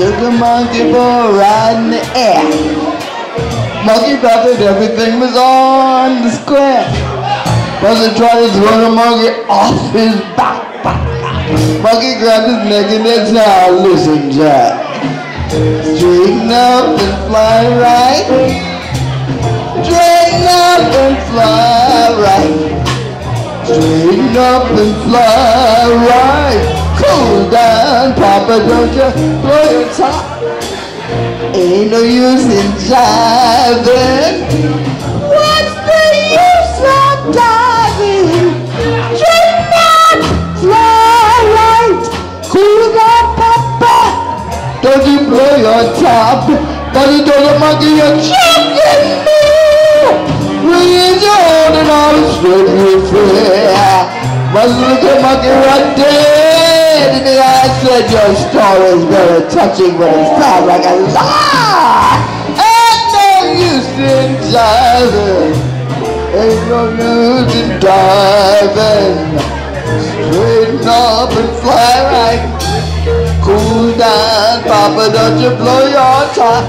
took a monkey for a ride in the air. Monkey thought that everything was on the square. Buster tried to throw the monkey off his back. Monkey grabbed his neck and then now listen, Jack. Straighten up and fly right. Straighten up and fly right. Straighten up and fly right. Papa, don't you blow your top. Ain't no use in jiving. What's the use of diving? Straighten up, fly right. Cool down, Papa. Don't you blow your top. But you the monkey choking me. Bring your holding on straight you free. Must look at monkey right dead in the eye said your story is very touching but it sounds like a lie. Ain't no use in jiving. Ain't no use in diving. Straighten up and fly right. Cool down, Papa, don't you blow your top.